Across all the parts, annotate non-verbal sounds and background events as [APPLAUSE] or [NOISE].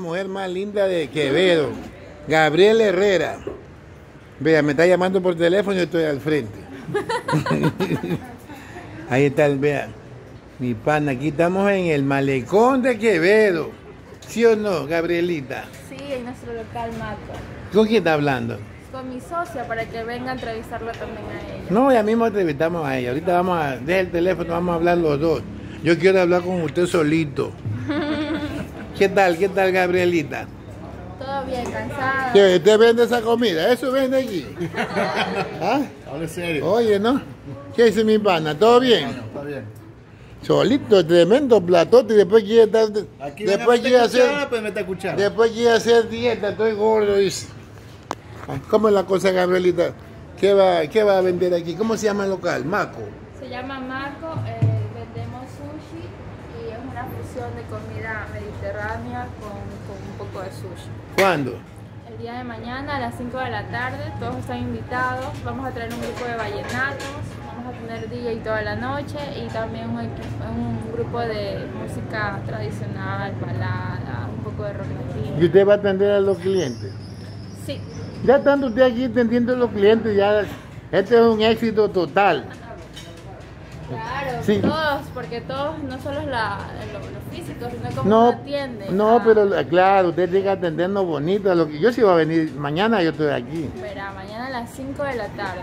mujer más linda de Quevedo, Gabriel Herrera. Vea, me está llamando por teléfono y estoy al frente. [LAUGHS] Ahí está el, vea, mi pana, aquí estamos en el malecón de Quevedo. ¿Sí o no, Gabrielita? Sí, en nuestro local Maco. ¿Con quién está hablando? Con mi socia para que venga a entrevistarla también a ella. No, ya mismo entrevistamos a ella. Ahorita vamos a, deja el teléfono, vamos a hablar los dos. Yo quiero hablar con usted solito. ¿Qué tal, qué tal, Gabrielita? Todo bien, cansada. ¿Qué, ¿Usted vende esa comida? ¿Eso vende aquí? [LAUGHS] ¿Ah? Hable serio. Oye, ¿no? ¿Qué dice mi pana? ¿Todo bien? Está bien. Solito, tremendo platote y después quiere estar... Aquí después quiere hacer... pues me está escuchando. Después quiere hacer dieta, estoy gordo, dice. ¿Cómo es la cosa, Gabrielita? ¿Qué va, ¿Qué va a vender aquí? ¿Cómo se llama el local? Maco. Se llama Maco, eh, una fusión de comida mediterránea con, con un poco de sushi. ¿Cuándo? El día de mañana a las 5 de la tarde, todos están invitados. Vamos a traer un grupo de vallenatos, vamos a tener DJ toda la noche y también un, equi- un grupo de música tradicional, balada, un poco de rock ¿Y latino. usted va a atender a los clientes? Sí, Ya estando usted aquí atendiendo a los clientes, ya este es un éxito total. Claro, Sí. todos, porque todos, no solo la, lo, lo físico, sino como No, uno atiende. no, Ah, pero claro, usted tiene que atendernos bonito. a Lo que, yo sí voy a venir, mañana yo estoy aquí, Verá, mañana a las 5 de la tarde.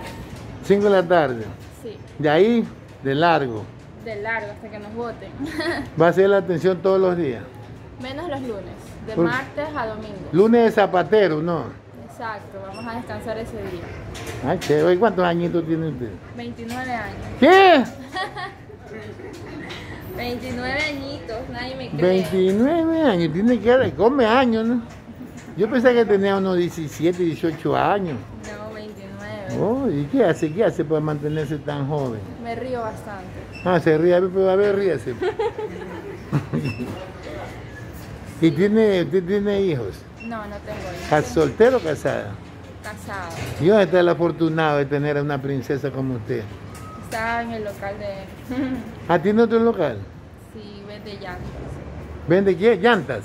5 de la tarde. Sí, De ahí, de largo. de largo hasta que nos voten. [LAUGHS] Va a ser la atención todos los días. Menos los lunes, de Por- martes a domingo. Lunes de zapatero, ¿no? Exacto, vamos a descansar ese día. Ay, chévere. ¿Y cuántos añitos tiene usted? 29 años. ¿Qué? [LAUGHS] 29 añitos, nadie me cree. 29 años. Tiene que come años, ¿no? Yo pensé que tenía unos 17, 18 años. No, 29. Oh, ¿Y qué hace? ¿Qué hace para mantenerse tan joven? Me río bastante. Ah, se ríe, pero a ver, ríase. [LAUGHS] ¿Y tiene, usted tiene hijos? No, no tengo hijos. ¿Cas- ¿Soltero o casada? Casado. ¿Y dónde está el afortunado de tener a una princesa como usted? Está en el local de. ¿Ah, tiene otro local? sí, vende llantas. ¿Vende qué? ¿Llantas?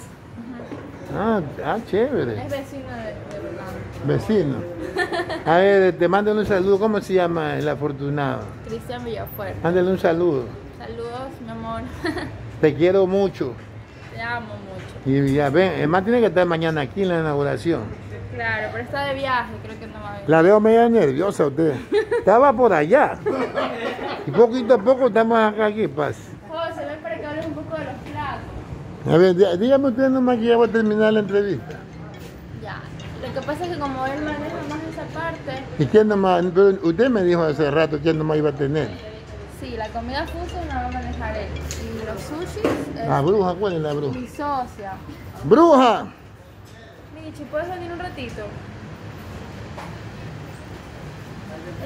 Ah, ah, chévere. Es vecino de. Vecino. A ver, te mando un saludo. ¿Cómo se llama el afortunado? Cristian Villafuerte. Mándale un saludo. Saludos, mi amor. [LAUGHS] Te quiero mucho. Te amo mucho. Y ya ven, además tiene que estar mañana aquí en la inauguración. Claro, pero está de viaje, creo que no va a venir. La veo media nerviosa usted. Estaba por allá. Y poquito a poco estamos acá aquí, paz. José, ven para que hables un poco de los platos. A ver, dí- dígame usted nomás que ya voy a terminar la entrevista. Ya. Lo que pasa es que como él maneja más esa parte, ¿Y quién nomás? Usted me dijo hace rato quién nomás iba a tener. sí, la comida la va Y los sushis, eh, La bruja, ¿cuál es la bruja? mi socia. ¡Bruja! Michi, ¿puedes venir un ratito?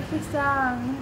Es que están,